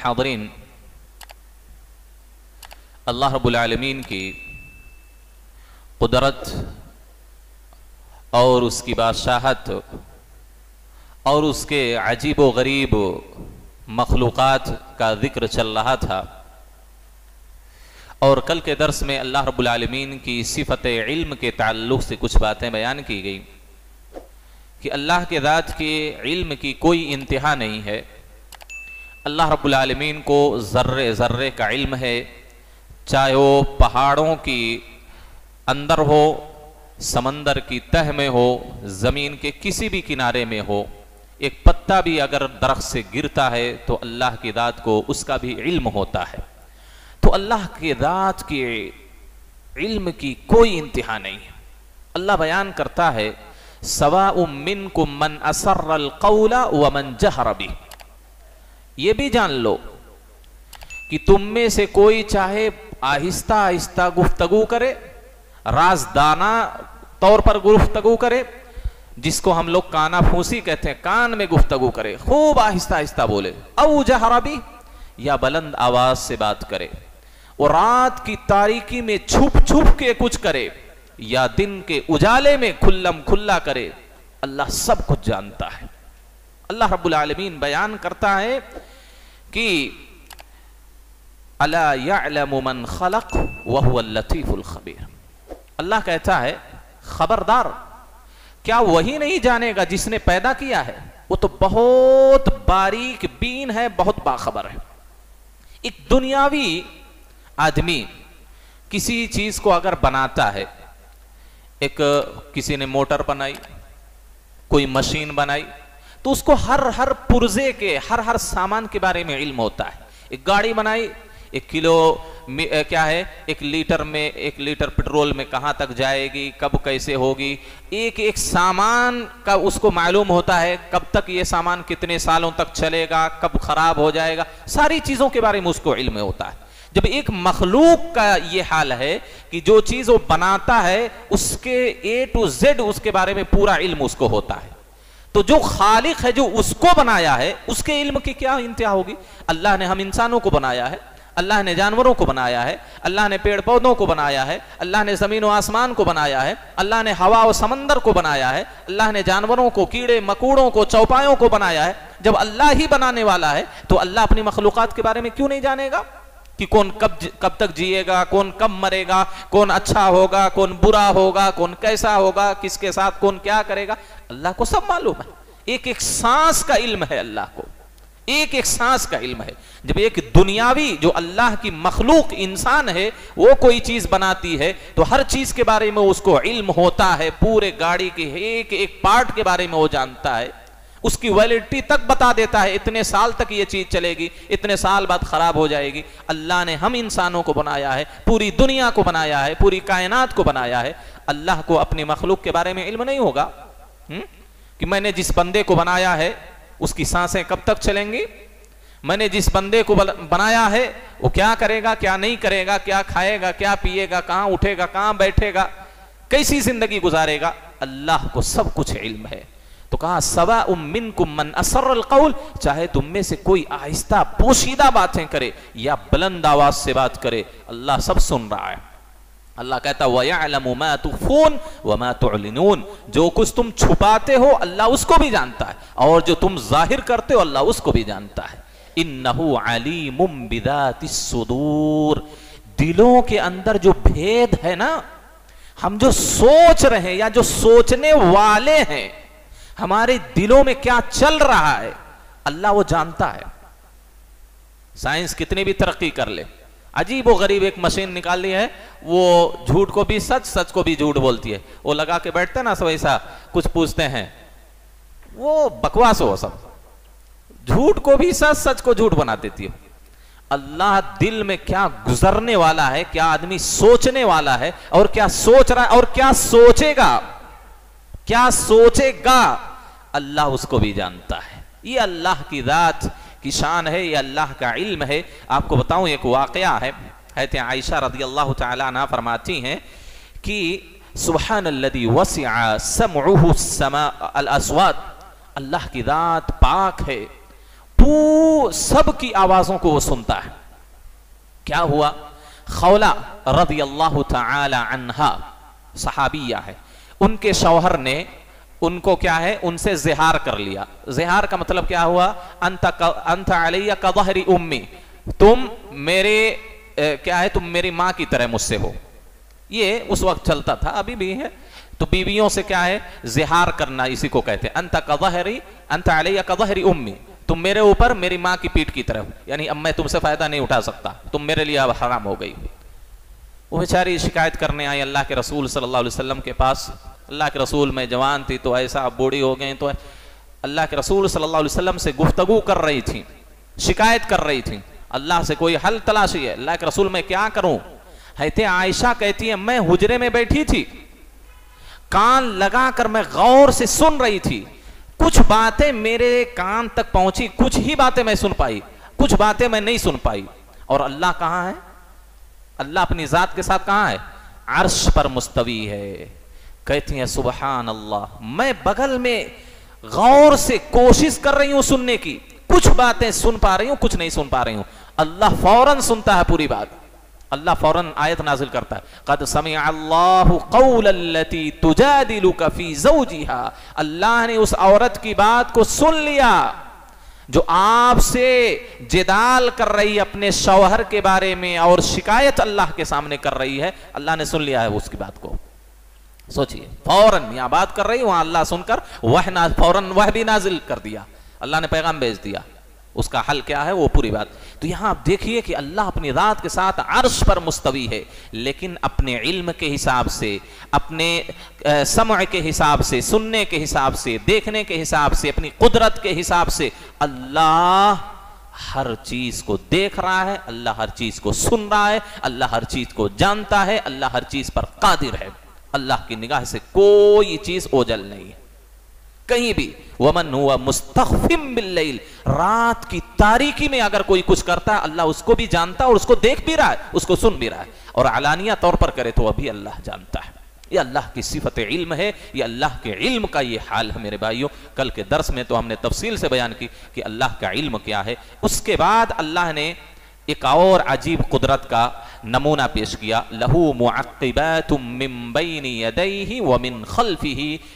हादरीन अल्लाह रब्बुल की कुदरत और उसकी बादशाहत और उसके अजीब व गरीब मखलूक़ात का ज़िक्र चल रहा था और कल के दर्स में अल्लाह रब्बुल आलमीन की सिफत इल्म के ताल्लुक़ से कुछ बातें बयान की गई कि अल्लाह के ज़ात के इल्म की कोई इंतहा नहीं है अल्लाह रब्बुल आलमीन को ज़र्रे ज़र्रे का इल्म है। चाहे वो पहाड़ों की अंदर हो, समंदर की तह में हो, ज़मीन के किसी भी किनारे में हो, एक पत्ता भी अगर दरख्त से गिरता है तो अल्लाह की दात को उसका भी इल्म होता है। तो अल्लाह के दात के इल्म की कोई इंतहा नहीं है। अल्लाह बयान करता है सवा उमिन को मन असर कौला व मन जहरबी ये भी जान लो कि तुम में से कोई चाहे आहिस्ता आहिस्ता गुफ्तगु करे, राजदाना तौर पर गुफ्तगु करे, जिसको हम लोग काना फूसी कहते हैं, कान में गुफ्तगु करे, खूब आहिस्ता आहिस्ता बोले औ जहराबी या बुलंद आवाज़ से बात करे और रात की तारीकी में छुप छुप के कुछ करे, या दिन के उजाले में खुल्लम खुल्ला करे, अल्लाह सब कुछ जानता है। अल्लाह रब्बुल आलमीन बयान करता है कि अला मन खलक हुवा लतीफुल खबीर। अल्लाह कहता है, खबरदार, क्या वही नहीं जानेगा जिसने पैदा किया है? वो तो बहुत बारीक बीन है, बहुत बाखबर है। एक दुनियावी आदमी किसी चीज़ को अगर बनाता है, एक किसी ने मोटर बनाई, कोई मशीन बनाई तो उसको हर हर पुर्जे के, हर हर सामान के बारे में इल्म होता है। एक गाड़ी बनाई, एक किलो क्या है, एक लीटर में, एक लीटर पेट्रोल में कहाँ तक जाएगी, कब कैसे होगी, एक एक सामान का उसको मालूम होता है, कब तक ये सामान कितने सालों तक चलेगा, कब खराब हो जाएगा, सारी चीज़ों के बारे में उसको इल्म होता है। जब एक मखलूक का ये हाल है कि जो चीज़ वो बनाता है, उसके ए टू जेड उसके बारे में पूरा इल्म उसको होता है। तो जो खालिक है, जो उसको बनाया है, उसके इल्म की क्या इंतहा होगी? अल्लाह ने हम इंसानों को बनाया है, अल्लाह ने जानवरों को बनाया है, अल्लाह ने पेड़ पौधों को बनाया है, अल्लाह ने ज़मीन और आसमान को बनाया है, अल्लाह ने हवा और समंदर को बनाया है, अल्लाह ने जानवरों को, कीड़े, मकूड़ों को, चौपायों को बनाया है। जब अल्लाह ही बनाने वाला है तो अल्लाह अपनी मखलूक़ात के बारे में क्यों नहीं जानेगा? कि कौन कब कब तक जिएगा, कौन कब मरेगा, कौन अच्छा होगा, कौन बुरा होगा, कौन कैसा होगा, किसके साथ कौन क्या करेगा। अल्लाह को सब मालूम है। एक एक सांस का इल्म है अल्लाह को। एक एक सांस का इल्म है। जब एक दुनियावी, जो अल्लाह की मखलूक इंसान है, वो कोई चीज़ बनाती है तो हर चीज़ के बारे में उसको इल्म होता है। पूरे गाड़ी के एक एक पार्ट के बारे में वो जानता है। उसकी वैलिडिटी तक बता देता है, इतने साल तक ये चीज़ चलेगी, इतने साल बाद खराब हो जाएगी। अल्लाह ने हम इंसानों को बनाया है, पूरी दुनिया को बनाया है, पूरी कायनात को बनाया है। अल्लाह को अपनी मखलूक के बारे में इल्म नहीं होगा। हुँ? कि मैंने जिस बंदे को बनाया है, उसकी साँसें कब तक चलेंगी? मैंने जिस बंदे को बनाया है, वो क्या करेगा, क्या नहीं करेगा, क्या खाएगा, क्या पिएगा, कहाँ उठेगा, कहाँ बैठेगा, कैसी ज़िंदगी गुजारेगा? अल्लाह को सब कुछ इल्म है। तो कहा सवा उमिन कुमन असर कौल चाहे तुम में से कोई आहिस्ता पोशीदा बातें करे या बुलंद आवाज़ से बात करे, अल्लाह सब सुन रहा है। अल्लाह कहता वयालमुमा तुफून वमा तुलिनून जो कुछ तुम छुपाते हो, अल्लाह उसको भी जानता है, और जो तुम ज़ाहिर करते हो, अल्लाह उसको भी जानता है। इन्नहु अलीमुम बिदातिस्सुदूर दिलों के अंदर जो भेद है ना, हम जो सोच रहे हैं या जो सोचने वाले हैं हमारे दिलों में क्या चल रहा है? अल्लाह वो जानता है। साइंस कितनी भी तरक्की कर ले। अजीब व गरीब एक मशीन निकाल ली है, वो झूठ को भी सच सच को भी झूठ बोलती है। वो लगा के बैठते ना सब ऐसा कुछ पूछते हैं। वो बकवास हो सब। झूठ को भी सच सच को झूठ बना देती है। अल्लाह दिल में क्या गुजरने वाला है, क्या आदमी सोचने वाला है, और क्या सोच रहा है, और क्या सोचेगा? क्या सोचेगा? अल्लाह उसको भी जानता है। ये अल्लाह की रात की शान है, ये अल्लाह का इल्म है। आपको बताऊँ, एक वाकया है। कहते हैं आयशा रदी अल्लाह तला फरमाती हैं कि सुबहान अल अस्वाद अल्लाह की रात पाक है। पू सब की आवाजों को वो सुनता है। क्या हुआ? खौला रदी अल्लाह तहा सहाबिया है। उनके शौहर ने उनको क्या है? उनसे जिहार कर लिया। जिहार का मतलब क्या हुआ? अंत अंत अलैया उम्मी। तुम मेरे क्या है? तुम मेरी माँ की तरह मुझसे हो। ये उस वक्त चलता था, अभी भी है। तो बीवियों से क्या है? जिहार करना इसी को कहते हैं। अंत कदहरी अंत अलैया कदहरी उम्मी। तुम मेरे ऊपर मेरी माँ की पीठ की तरह हो। यानी अब मैं तुमसे फ़ायदा नहीं उठा सकता। तुम मेरे लिए अब हराम हो गई वो बेचारी शिकायत करने आई अल्लाह के रसूल सल्लल्लाहु अलैहि वसल्लम के पास। अल्लाह के रसूल में जवान थी तो ऐसा अब बूढ़ी हो गई तो अल्लाह के रसूल सल्लल्लाहु अलैहि वसल्लम से गुफ्तगु कर रही थी, शिकायत कर रही थी, अल्लाह से कोई हल तलाशी है, अल्लाह के रसूल मैं क्या करूँ? हैते आयशा कहती है, मैं हुजरे में बैठी थी, कान लगाकर मैं गौर से सुन रही थी, कुछ बातें मेरे कान तक पहुँची, कुछ ही बातें मैं सुन पाई, कुछ बातें मैं नहीं सुन पाई, और अल्लाह कहाँ है? अल्लाह अपनी जात के साथ कहाँ है? अर्श पर मुस्तवी है। कहती हैं सुबहान अल्लाह मैं बगल में गौर से कोशिश कर रही हूँ सुनने की। कुछ बातें सुन पा रही हूँ, कुछ नहीं सुन पा रही हूँ। अल्लाह फ़ौरन सुनता है पूरी बात। अल्लाह फ़ौरन आयत नाजिल करता है। कद समय अल्लाह अल्लाह ने उस औरत की बात को सुन लिया, जो आपसे जिदाल कर रही है अपने शौहर के बारे में और शिकायत अल्लाह के सामने कर रही है। अल्लाह ने सुन लिया है उसकी बात को। सोचिए, फ़ौरन यहाँ बात कर रही, वहाँ अल्लाह सुनकर वह ना, फ़ौरन वह भी नाजिल कर दिया। अल्लाह ने पैगाम भेज दिया। उसका हल क्या है, वो पूरी बात। तो यहाँ आप देखिए कि अल्लाह अपनी रात के साथ अर्श पर मुस्तवी है, लेकिन अपने इल्म के हिसाब से, अपने समय के हिसाब से, सुनने के हिसाब से, देखने के हिसाब से, अपनी कुदरत के हिसाब से, अल्लाह हर चीज़ को देख रहा है, अल्लाह हर चीज़ को सुन रहा है, अल्लाह हर चीज़ को जानता है, अल्लाह हर चीज़ पर कादिर है। अल्लाह की निगाह से कोई चीज़ ओझल नहीं कहीं भी, वमन हुआ मुस्तफिम बिल्लैल, रात की तारीकी में अगर कोई कुछ करता है, अल्लाह उसको भी जानता है और उसको देख भी रहा है, उसको सुन भी रहा है। और अलानिया तौर पर करे तो अभी अल्लाह जानता है। ये अल्लाह की सिफत इल्म है, ये अल्लाह के इल्म का ये हाल है मेरे भाइयों। कल के दर्स में तो हमने तफसील से बयान की कि अल्लाह का इल्म क्या है। उसके बाद अल्लाह ने एक और अजीब कुदरत का नमूना पेश किया। लहू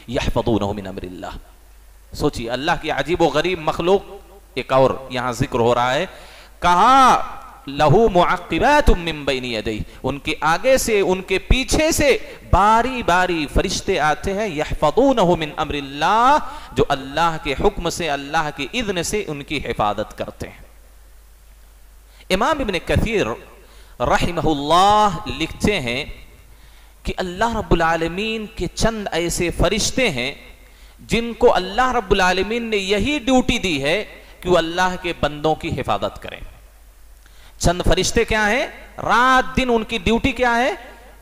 यहफदूनहु सोचिए, अल्लाह की अजीब व गरीब मखलूक। एक और यहाँ ज़िक्र हो रहा है। कहा, लहू मुआक़िबातुम्मिन यदई उनके आगे से, उनके पीछे से बारी बारी फरिश्ते आते हैं यहफदूनहु मिन अमरिल्लाह, जो अल्लाह के हुक्म से, अल्लाह के इज्न से उनकी हिफाजत करते हैं। इमाम इबन कथीर रहमहुल्लाह लिखते हैं कि अल्लाह रब्बुल आलमीन के चंद ऐसे फरिश्ते हैं जिनको अल्लाह रब्बुल आलमीन ने यही ड्यूटी दी है कि वो अल्लाह के बंदों की हिफाजत करें। चंद फरिश्ते क्या हैं? रात दिन उनकी ड्यूटी क्या है?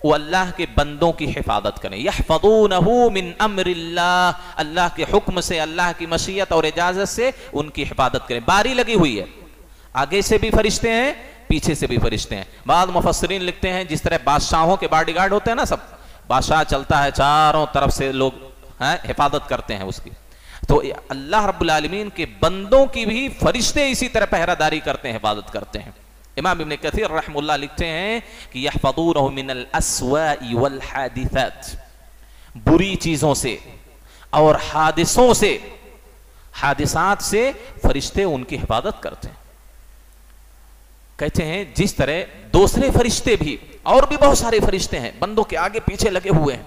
वो अल्लाह के बंदों की हिफाजत करें। यहफदूनहु मिन अमरिल्लाह। अल्लाह के हुक्म से, अल्लाह की मशीयत और इजाज़त से उनकी हिफाजत करें। बारी लगी हुई है। आगे से भी फरिश्ते हैं, पीछे से भी फरिश्ते हैं। बाद मुफसरीन लिखते हैं, जिस तरह बादशाहों के बॉडीगार्ड होते हैं ना सब, बादशाह चलता है चारों तरफ़ से लोग, हैं, हिफाजत करते हैं उसकी। तो अल्लाह रब्बुल आलमीन के बंदों की भी फरिश्ते इसी तरह पहरादारी करते हैं, हिफाजत करते हैं। इमाम इब्न कथीर रहमुल्लाह लिखते हैं कि वल हादिसात। बुरी चीज़ों से और हादिसों से, हादिसात से फरिश्ते उनकी हिफाजत करते हैं। कहते हैं, जिस तरह दूसरे फरिश्ते भी, और भी बहुत सारे फरिश्ते हैं, बंदों के आगे पीछे लगे हुए हैं।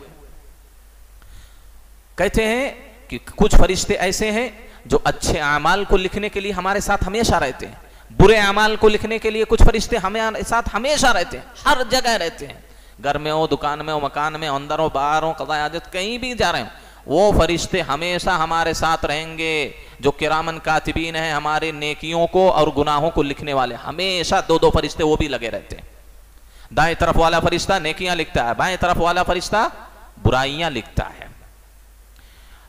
कहते हैं कि कुछ फरिश्ते ऐसे हैं जो अच्छे अमाल को लिखने के लिए हमारे साथ हमेशा रहते हैं। बुरे अमाल को लिखने के लिए कुछ फरिश्ते हमें, साथ हमेशा रहते हैं, हर जगह रहते हैं। घर में हो, दुकान में हो, मकान में अंदर हो, बाहर हो कदा आदत कहीं भी जा रहे हो। वो फरिश्ते हमेशा हमारे साथ रहेंगे, जो किरामन कातिबीन है, हमारे नेकियों को और गुनाहों को लिखने वाले। हमेशा दो दो फरिश्ते वो भी लगे रहते हैं। दाएँ तरफ़ वाला फरिश्ता नेकियाँ लिखता है, बाएँ तरफ़ वाला फरिश्ता बुराइयाँ लिखता है।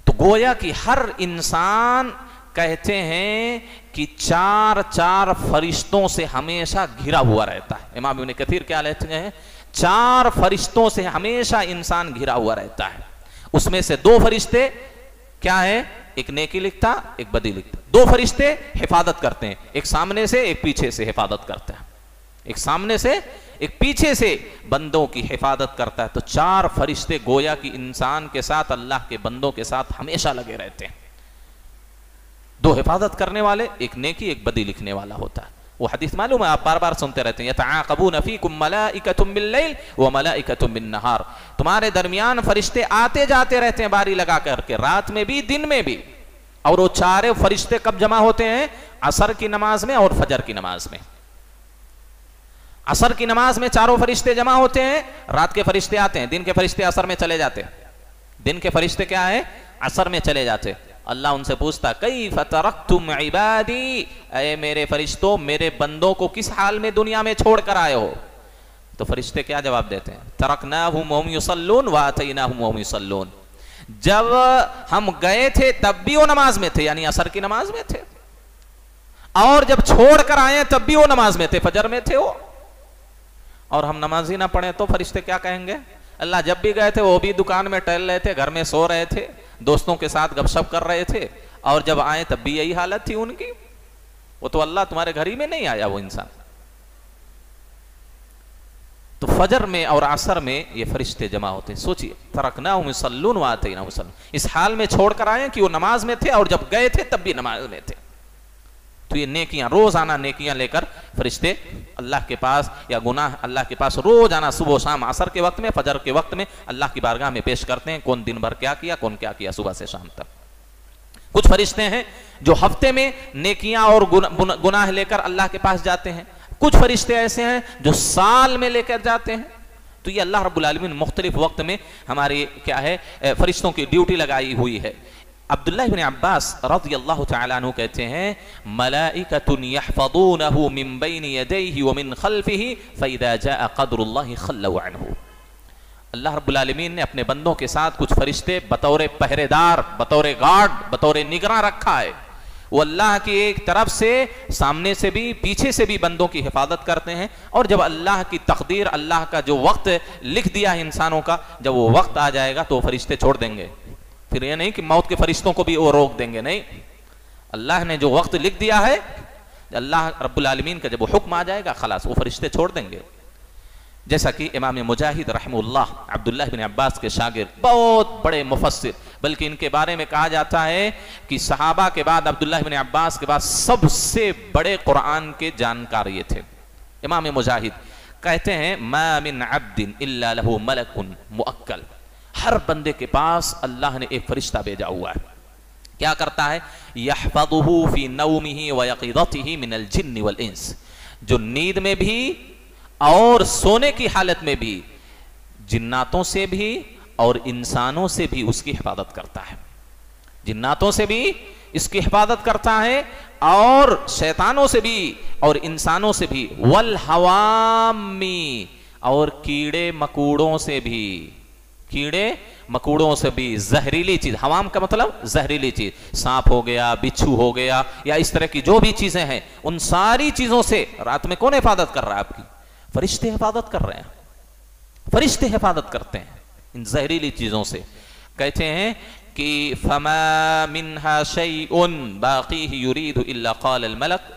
तो गोया कि हर इंसान कहते हैं कि चार चार फरिश्तों से हमेशा घिरा हुआ रहता है। इमाम इब्न क्या लेते हैं? चार फरिश्तों से हमेशा इंसान घिरा हुआ रहता है। उसमें से दो फरिश्ते क्या है? एक नेकी लिखता, एक बदी लिखता। दो फरिश्ते हिफाजत करते हैं। एक सामने से, एक पीछे से हिफाजत करते हैं। एक सामने से, एक पीछे से बंदों की हिफाजत करता है। तो चार फरिश्ते गोया की इंसान के साथ, अल्लाह के बंदों के साथ हमेशा लगे रहते हैं। दो हिफाजत करने वाले, एक नेकी, एक बदी लिखने वाला होता है। वो हदीस मालूम है, आप बार बार सुनते रहते हैं। यतआक़बून फ़ीकुम मलाइकतुम बिल्लैल व मलाइकतुम बिन्नहार। तुम्हारे दरमियान फरिश्ते आते जाते रहते हैं बारी लगा करके, रात में भी, दिन में भी। और वो चारे फरिश्ते कब जमा होते हैं? असर की नमाज़ में और फजर की नमाज़ में। असर की नमाज़ में चारों फरिश्ते जमा होते हैं, रात के फरिश्ते आते हैं, दिन के फरिश्ते असर में चले जाते हैं। दिन के फरिश्ते क्या है? असर में चले जाते अल्लाह उनसे पूछता, कई फतरक तुम इबादी? अरे मेरे फरिश्तों, मेरे बंदों को किस हाल में दुनिया में छोड़ कर आए हो? तो फरिश्ते क्या जवाब देते हैं? तरक ना हम युसल्लून वातना हम युसल्लून। जब हम गए थे, तब भी वो नमाज़ में थे, यानी असर की नमाज़ में थे। और जब छोड़ कर आए, तब भी वो नमाज़ में थे, फजर में थे वो। और हम नमाज़ ही ना पढ़े तो फरिश्ते क्या कहेंगे? अल्लाह जब भी गए थे, वो भी दुकान में टहल रहे थे, घर में सो रहे थे। दोस्तों के साथ गपशप कर रहे थे, और जब आए तब भी यही हालत थी उनकी। वो तो अल्लाह तुम्हारे घर ही में नहीं आया, वो इंसान। तो फजर में और असर में ये फरिश्ते जमा होते हैं। सोचिए तरकना मुसल्लून वाते ना मुसल्लून। इस हाल में छोड़कर आए कि वो नमाज़ में थे, और जब गए थे तब भी नमाज़ में थे। तो ये नेकियाँ रोज आना नेकियाँ लेकर फरिश्ते अल्लाह के पास या गुनाह अल्लाह के पास रोज आना सुबह शाम असर के वक्त में फजर के वक्त में अल्लाह की बारगाह में पेश करते हैं कौन दिन भर क्या किया कौन क्या किया सुबह से शाम तक। कुछ फरिश्ते हैं जो हफ़्ते में नेकियाँ और गुना, गुनाह लेकर अल्लाह के पास जाते हैं। कुछ फरिश्ते ऐसे हैं जो साल में लेकर जाते हैं। तो ये अल्लाह रब्बुल आलमीन मुख्तलिफ़ वक्त में हमारी क्या है फरिश्तों की ड्यूटी लगाई हुई है। अब्दुल्ला इब्न अब्बास रज़ी अल्लाह अन्हु कहते हैं अल्लाह रब्बुल आलमीन ने अपने बंदों के साथ कुछ फरिश्ते बतौर पहरेदार, बतौर गार्ड, बतौर निगरान रखा है। वो अल्लाह की एक तरफ़ से, सामने से भी, पीछे से भी बंदों की हिफाजत करते हैं और जब अल्लाह की तकदीर, अल्लाह का जो वक्त लिख दिया है इंसानों का, जब वो वक्त आ जाएगा तो फरिश्ते छोड़ देंगे। फिर ये नहीं कि मौत के फरिश्तों को भी वो रोक देंगे, नहीं। अल्लाह ने जो वक्त लिख दिया है, अल्लाह रब्बुल आलमीन का जब वो हुक्म आ जाएगा, खलास वो फरिश्ते छोड़ देंगे। जैसा कि इमाम मुजाहिद रहमुल्लाह अब्दुल्ला बिन अब्बास के शागिर, बहुत बड़े मुफसर बल्कि इनके बारे में कहा जाता है कि सहाबा के बाद अब्दुल्ला बिन अब्बास के बाद सबसे बड़े कुरान के जानकार ये थे। इमाम मुजाहिद कहते हैं मिन अब्दिन इल्ला लहु मलकुन मुअक्कल। हर बंदे के पास अल्लाह ने एक फरिश्ता भेजा हुआ है। क्या करता है? यहफदुहु फ़ी नौमिही व यक़ीदतिही मिनल जिन्न वल इंस। जो नींद में भी और सोने की हालत में भी, जिन्नातों से भी और इंसानों से भी उसकी हिफाजत करता है। जिन्नातों से भी इसकी हिफाजत करता है और शैतानों से भी और इंसानों से भी। वल हवामी और कीड़े मकूड़ों से भी। कीड़े, मकूड़ों से भी जहरीली चीज़। हवाम का मतलब जहरीली चीज़। सांप हो गया, बिच्छू हो गया, या इस तरह की जो भी चीज़ें हैं, उन सारी चीज़ों से रात में कौन हिफाजत कर रहा है आपकी? फरिश्ते हिफाजत कर रहे हैं। फरिश्ते हिफाजत करते हैं इन जहरीली चीज़ों से। कहते हैं कि, फमा मिनहा शैउन बाकी युरीदु इल्ला क़ाल अल मलक,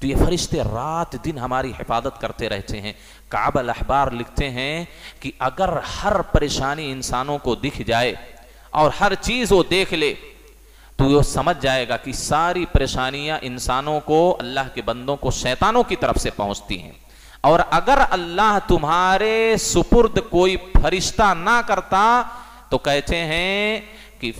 तो ये फरिश्ते रात दिन हमारी हिफाजत करते रहते हैं, काबल अखबार लिखते हैं कि अगर हर परेशानी इंसानों को दिख जाए और हर चीज़ वो देख ले तो वो समझ जाएगा कि सारी परेशानियाँ इंसानों को, अल्लाह के बंदों को शैतानों की तरफ़ से पहुँचती हैं। और अगर अल्लाह तुम्हारे सुपुर्द कोई फरिश्ता ना करता तो कहते हैं कि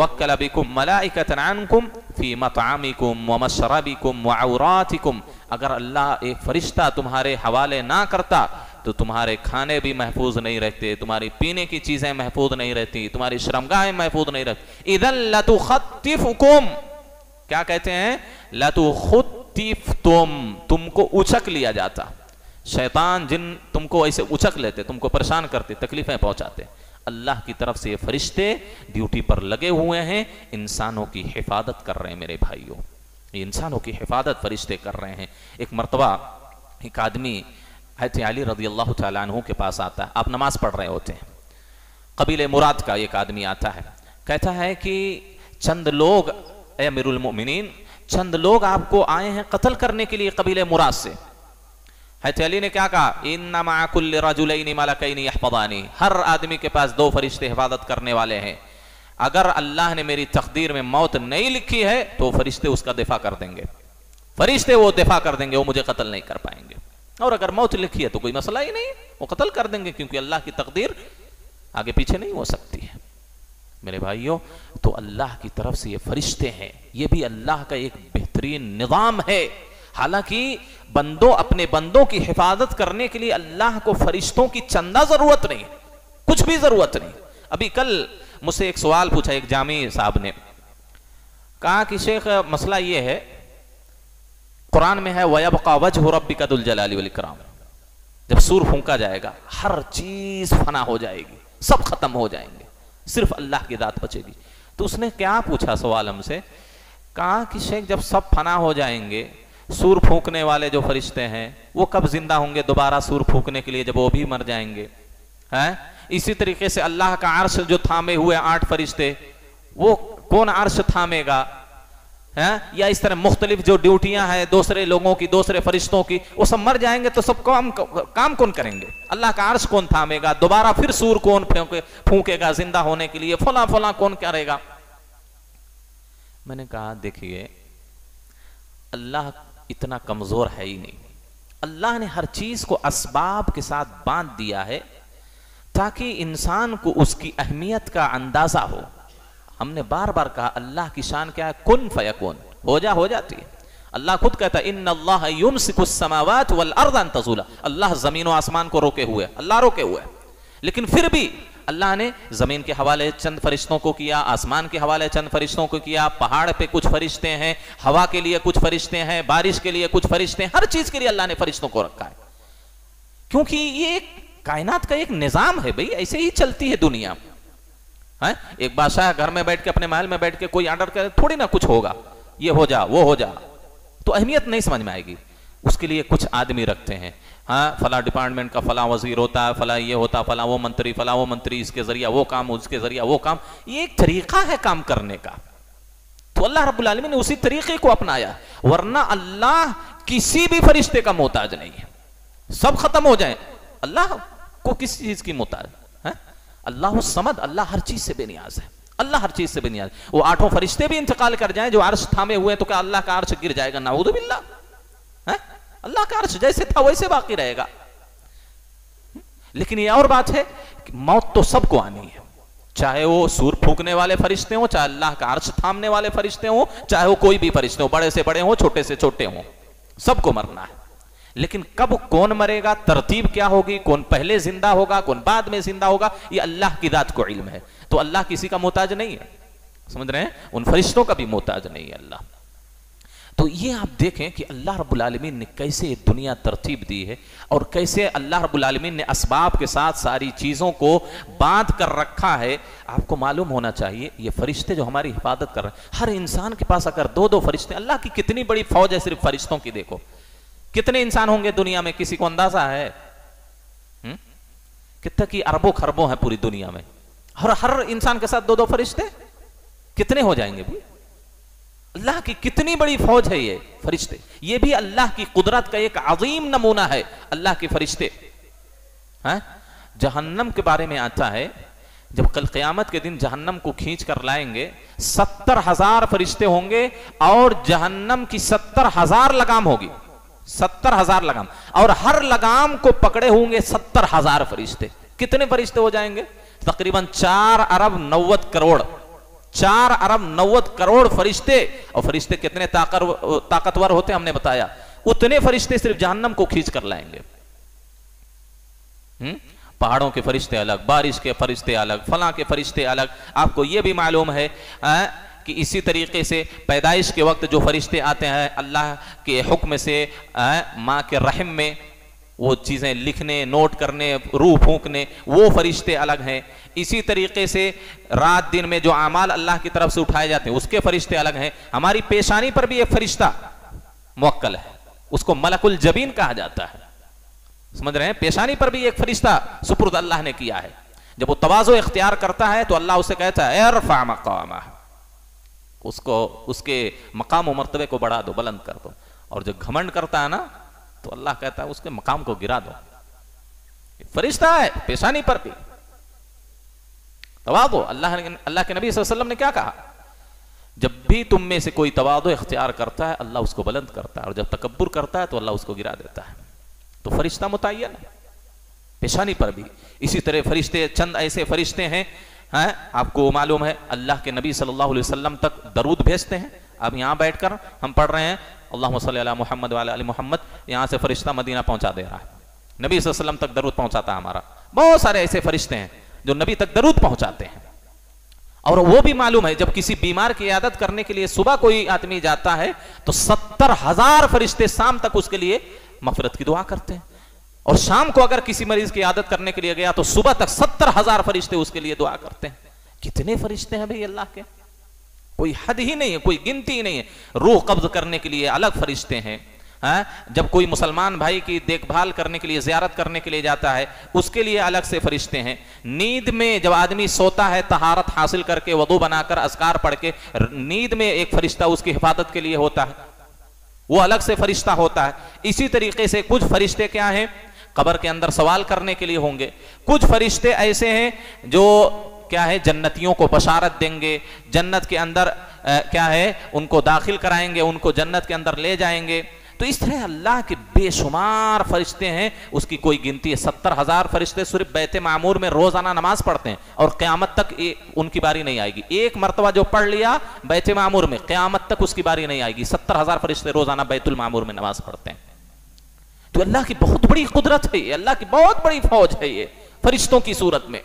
वक्लबिकुम मलाइकतनकुम फ़ी व मशरबिकुम व औरातिकुम। अगर अल्लाह एक फरिश्ता तुम्हारे हवाले ना करता तो तुम्हारे खाने भी महफूज नहीं रहते, तुम्हारी पीने की चीज़ें महफूज नहीं रहती, तुम्हारी श्रमगाहें महफूज नहीं रहती। इधन लतु क्या कहते हैं? लतु तुम तुमको उछक लिया जाता। शैतान जिन तुमको ऐसे उछक लेते, तुमको परेशान करते, तकलीफें पहुंचाते, अल्लाह की तरफ़ से ये फरिश्ते ड्यूटी पर लगे हुए हैं, इंसानों की हिफाजत कर रहे हैं मेरे भाइयों। ये इंसानों की हिफाजत फरिश्ते कर रहे हैं। एक मरतबा, एक आदमी हज़रत अली रज़ी अल्लाह तु के पास आता है। आप नमाज़ पढ़ रहे होते हैं। कबील मुराद का एक आदमी आता है। कहता है कि, चंद लोग अमीरुल मोमिनीन, चंद लोग आपको आए हैं कत्ल करने के लिए कबील मुराद से। हज़रत अली ने क्या कहा? इन मलकैनी यहफदानी हर आदमी के पास दो फरिश्ते हिफाजत करने वाले हैं। अगर अल्लाह ने मेरी तकदीर में मौत नहीं लिखी है तो फरिश्ते उसका दिफा कर देंगे। फरिश्ते वो दिफा कर देंगे, वो मुझे कत्ल नहीं कर पाएँगे। और अगर मौत लिखी है तो कोई मसला ही नहीं, वो कत्ल कर देंगे, क्योंकि अल्लाह की तकदीर आगे पीछे नहीं हो सकती है। मेरे भाइयों तो अल्लाह की तरफ़ से ये फरिश्ते हैं, ये भी अल्लाह का एक बेहतरीन निज़ाम है। हालाँकि बंदों, अपने बंदों की हिफाजत करने के लिए अल्लाह को फरिश्तों की चंदा ज़रूरत नहीं, कुछ भी ज़रूरत नहीं। अभी कल मुझसे एक सवाल पूछा एक जामी साहब ने। कहा कि शेख, मसला यह है, कुरान में है, वयबका वजह रब्बी कदुल जलाली कराम जब सूर फूका जाएगा, हर चीज़ फना हो जाएगी, सब खत्म हो जाएँगे, सिर्फ़ अल्लाह की दात बचेगी। तो उसने क्या पूछा सवाल हमसे? कहा कि शेख, जब सब फना हो जाएँगे सूर फूकने वाले जो फरिश्ते हैं, वो कब ज़िंदा होंगे दोबारा सूर फूकने के लिए जब वो भी मर जाएँगे? हैं? इसी तरीके से अल्लाह का अर्श जो थामे हुए आठ फरिश्ते, वो कौन अर्श थामेगा? है? या इस तरह मुख्तलिफ़ जो ड्यूटियाँ हैं दूसरे लोगों की, दूसरे फरिश्तों की, वो सब मर जाएँगे तो सब काम काम कौन करेंगे? अल्लाह का अर्श कौन थामेगा? दोबारा फिर सूर कौन फूकेगा ज़िंदा होने के लिए? फला फला कौन करेगा? मैंने कहा, देखिए, अल्लाह इतना कमज़ोर है ही नहीं। अल्लाह ने हर चीज़ को असबाब के साथ बाँध दिया है ताकि इंसान को उसकी अहमियत का अंदाज़ा हो। हमने बार बार कहा, अल्लाह की शान क्या है? कुन फयकुन। हो जा, हो जाती है। अल्लाह खुद कहता है इन अल्लाह युमसिकुस्समावात वल अर्दन तजूला। अल्लाह ज़मीन और आसमान को रोके हुए अल्लाह रोके हुए लेकिन फिर भी अल्लाह ने ज़मीन के हवाले चंद फरिश्तों को किया, आसमान के हवाले चंद फरिश्तों को किया, पहाड़ पे कुछ फरिश्ते हैं, हवा के लिए कुछ फरिश्ते हैं, बारिश के लिए कुछ फरिश्ते हैं, हर चीज़ के लिए अल्लाह ने फरिश्तों को रखा है। क्योंकि ये कायनात का एक निज़ाम है भाई, ऐसे ही चलती है दुनिया। है? एक बादशाह घर में बैठ के, अपने महल में बैठ के कोई ऑर्डर करे, थोड़ी ना कुछ होगा, ये हो जा, वो हो जा। तो अहमियत नहीं समझ में आएगी। उसके लिए कुछ आदमी रखते हैं। हाँ फला डिपार्टमेंट का फला वज़ीर होता है फला ये होता, फला वो मंत्री, फला वो मंत्री, इसके ज़रिया वो काम, उसके ज़रिया वो काम। ये एक तरीका है काम करने का। तो अल्लाह रब्बुल आलमीन ने उसी तरीके को अपनाया। वरना अल्लाह किसी भी फरिश्ते का मोहताज नहीं है। सब खत्म हो जाए। अल्लाह को किस चीज़ की मोहताज? है? अल्लाह समद, अल्लाह हर चीज़ से बेनियाज है। अल्लाह हर चीज़ से बेनियाज। वो आठों फरिश्ते भी इंतकाल कर जाए, जो अर्श थामे हुए तो क्या अल्लाह का अर्श गिर जाएगा? नाउद है अल्लाह का अर्श जैसे था, वैसे बाकी रहेगा। लेकिन ये और बात है कि मौत तो सबको आनी है। चाहे वो सूर फूकने वाले फरिश्ते हो, चाहे अल्लाह का अर्श थामने वाले फरिश्ते हो, चाहे वो कोई भी फरिश्ते हो, बड़े से बड़े हो, छोटे से छोटे हो, सबको मरना है। लेकिन कब कौन मरेगा, तरतीब क्या होगी, कौन पहले ज़िंदा होगा, कौन बाद में ज़िंदा होगा, ये अल्लाह की दात को इल्म है। तो अल्लाह किसी का मोहताज नहीं है। समझ रहे हैं? उन फरिश्तों का भी मोहताज नहीं है अल्लाह। तो ये आप देखें कि अल्लाह रब्बुल आलमीन ने कैसे दुनिया तरतीब दी है और कैसे अल्लाह रब्बुल आलमीन ने असबाब के साथ सारी चीज़ों को बाँध कर रखा है। आपको मालूम होना चाहिए, ये फरिश्ते जो हमारी हिफाजत कर रहे हैं, हर इंसान के पास अगर दो दो फरिश्ते, अल्लाह की कितनी बड़ी फौज है सिर्फ़ फरिश्तों की देखो। कितने इंसान होंगे दुनिया में, किसी को अंदाज़ा है? हम्म? कितने की अरबों खरबों है पूरी दुनिया में? और हर इंसान के साथ दो दो फरिश्ते? कितने हो जाएँगे भी अल्लाह की कितनी बड़ी फौज है ये फरिश्ते। ये भी अल्लाह की कुदरत का एक अजीम नमूना है, अल्लाह के फरिश्ते। हैं? जहन्नम के बारे में आता है, जब कल क्यामत के दिन जहन्नम को खींच कर लाएँगे, सत्तर हज़ार फरिश्ते होंगे और जहन्नम की सत्तर हज़ार लगाम होगी। सत्तर हज़ार लगाम। और हर लगाम को पकड़े होंगे सत्तर हज़ार फरिश्ते। कितने फरिश्ते हो जाएँगे? तकरीबन चार अरब नौवत करोड़। चार अरब नौवत करोड़ फरिश्ते और फरिश्ते कितने ताकतवर होते हमने बताया। उतने फरिश्ते सिर्फ़ जहन्नम को खींच कर लाएँगे। हम्म? पहाड़ों के फरिश्ते अलग बारिश के फरिश्ते अलग फला के फरिश्ते अलग। आपको यह भी मालूम है आ, कि इसी तरीके से पैदाइश के वक्त जो फरिश्ते आते हैं अल्लाह के हुक्म से माँ के रहम में वो चीज़ें लिखने, नोट करने, रूह फूकने, वो फरिश्ते अलग हैं। इसी तरीके से रात दिन में जो अमाल अल्लाह की तरफ़ से उठाए जाते हैं, उसके फरिश्ते अलग हैं। हमारी पेशानी पर भी एक फरिश्ता मुक्ल है। उसको मलकुल जबीन कहा जाता है। समझ रहे हैं? पेशानी पर भी एक फरिश्ता सुपुर्द अल्लाह ने किया है। जब वो तोज़ो इख्तियार करता है तो अल्लाह उसे कहता है मकामा। उसको, उसके मकाम मरतबे को बढ़ा दो, बुलंद कर दो। और जो घमंड करता है ना तो अल्लाह कहता है, उसके मकाम को गिरा दो। फरिश्ता है पेशानी पर भी। तवादो, अल्लाह अल्लाह के नबी वसल्लम ने क्या कहा? जब भी तुम में से कोई तवादो, इख्तियार करता है, अल्लाह उसको बुलंद करता है, और जब तकबर करता है तो अल्लाह उसको गिरा देता है। तो फरिश्ता मुतन पेशानी पर भी। इसी तरह फरिश्ते, चंद ऐसे फरिश्ते हैं हैं, आपको मालूम है, अल्लाह के नबी सल्लल्लाहु अलैहि वसल्लम तक दरूद भेजते हैं। अब यहाँ बैठकर हम पढ़ रहे हैं अल्लाह मोहम्मद वाल मोहम्मद, यहाँ से फरिश्ता मदीना पहुँचा दे रहा है। नबी वसल्लम तक दरूद पहुंचाता है हमारा। बहुत सारे ऐसे फरिश्ते हैं जो नबी तक दरूद पहुंचाते हैं। और वो भी मालूम है, जब किसी बीमार की आदत करने के लिए सुबह कोई आदमी जाता है तो सत्तर हज़ार फरिश्ते शाम तक उसके लिए मफरत की दुआ करते हैं। और शाम को अगर किसी मरीज़ की आदत करने के लिए गया तो सुबह तक सत्तर हज़ार फरिश्ते उसके लिए दुआ करते हैं। कितने फरिश्ते हैं भाई अल्लाह के? कोई हद ही नहीं है, कोई गिनती ही नहीं है। रूह कब्ज करने के लिए अलग फरिश्ते हैं, है? जब कोई मुसलमान भाई की देखभाल करने के लिए, जियारत करने के लिए जाता है, उसके लिए अलग से फरिश्ते हैं। नींद में जब आदमी सोता है, तहारत हासिल करके वदू बनाकर, असकार पढ़ के नींद में एक फरिश्ता उसकी हिफाजत के लिए होता है। वो अलग से फरिश्ता होता है। इसी तरीके से कुछ फरिश्ते क्या हैं? कबर के अंदर सवाल करने के लिए होंगे। कुछ फरिश्ते ऐसे हैं जो क्या है? जन्नतियों को बशारत देंगे। जन्नत के अंदर आ, क्या है? उनको दाखिल कराएँगे उनको जन्नत के अंदर ले जाएँगे। तो इस तरह अल्लाह के बेशुमार फरिश्ते हैं। उसकी कोई गिनती है सत्तर हज़ार फरिश्ते सिर्फ़ बैत मामूर में रोज़ाना नमाज़ पढ़ते हैं। और क्यामत तक ए, उनकी बारी नहीं आएगी। एक मरतबा जो पढ़ लिया बैत मामूर में क्यामत तक उसकी बारी नहीं आएगी। सत्तर हज़ार फरिश्ते रोज़ाना बैतुल मामूर में नमाज़ पढ़ते हैं। तो अल्लाह की बहुत बड़ी कुदरत है अल्लाह की बहुत बड़ी फौज है ये फरिश्तों की सूरत में।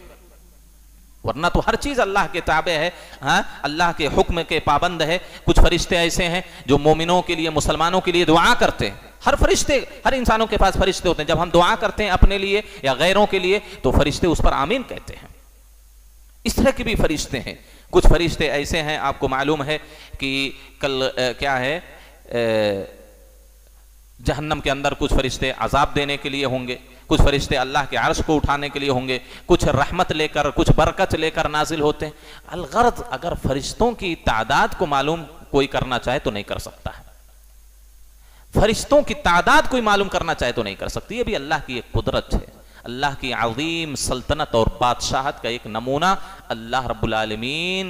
वरना तो हर चीज़ अल्लाह के ताबे है हाँ? अल्लाह के हुक्म के पाबंद है। कुछ फरिश्ते ऐसे हैं जो मोमिनों के लिए मुसलमानों के लिए दुआ करते हैं। हर फरिश्ते हर इंसानों के पास फरिश्ते होते हैं। जब हम दुआ करते हैं अपने लिए या गैरों के लिए तो फरिश्ते उस पर आमीन कहते हैं। इस तरह के भी फरिश्ते हैं। कुछ फरिश्ते ऐसे हैं आपको मालूम है कि कल आ, क्या है जहन्नम के अंदर कुछ फरिश्ते अजाब देने के लिए होंगे। कुछ फरिश्ते अल्लाह के अर्श को उठाने के लिए होंगे, कुछ रहमत लेकर, कुछ बरकत लेकर नाजिल होते हैं। अलगरत अगर फरिश्तों की तादाद को मालूम कोई करना चाहे तो नहीं कर सकता है। फरिश्तों की तादाद कोई मालूम करना चाहे तो नहीं कर सकती। ये भी अल्लाह की एक कुदरत है। अल्लाह की अजीम सल्तनत और बादशाहत का एक नमूना अल्लाह रब्बुल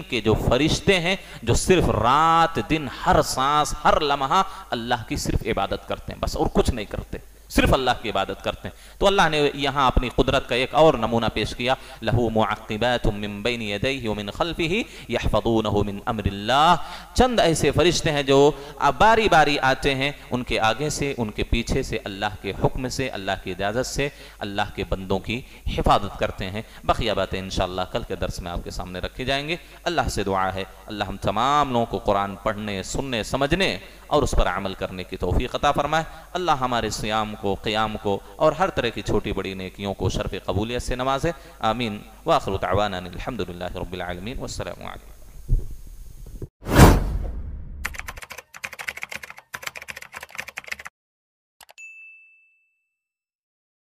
के जो फरिश्ते हैं, जो सिर्फ़ रात दिन हर सांस, हर लम्हा अल्लाह की सिर्फ़ इबादत करते हैं। बस और कुछ नहीं करते। सिर्फ़ अल्लाह की इबादत करते हैं। तो अल्लाह ने यहाँ अपनी कुदरत का एक और नमूना पेश किया, लहू मुआक़िबातमिन खल्फ़ी मिन अमरिल्लाह। चंद ऐसे फरिश्ते हैं जो बारी बारी आते हैं, उनके आगे से, उनके पीछे से, अल्लाह के हुक्म से, अल्लाह की इजाज़त से, अल्लाह के बंदों की हिफाजत करते हैं। बकिया बातें इन कल के दर्स में आपके सामने रखे जाएँगे। अल्लाह से दुआ है, अल्लाह हम तमाम लोगों को कुरान पढ़ने, सुनने, समझने और उस पर अमल करने की तोफ़ी अता फरमाए। अल्लाह हमारे सियाम को, क़्याम को और हर तरह की छोटी बड़ी नेकियों को शर्फ कबूलियत से नवाजे। आमीन। वाखरुतवान अलहमदिल्ला रबालमीन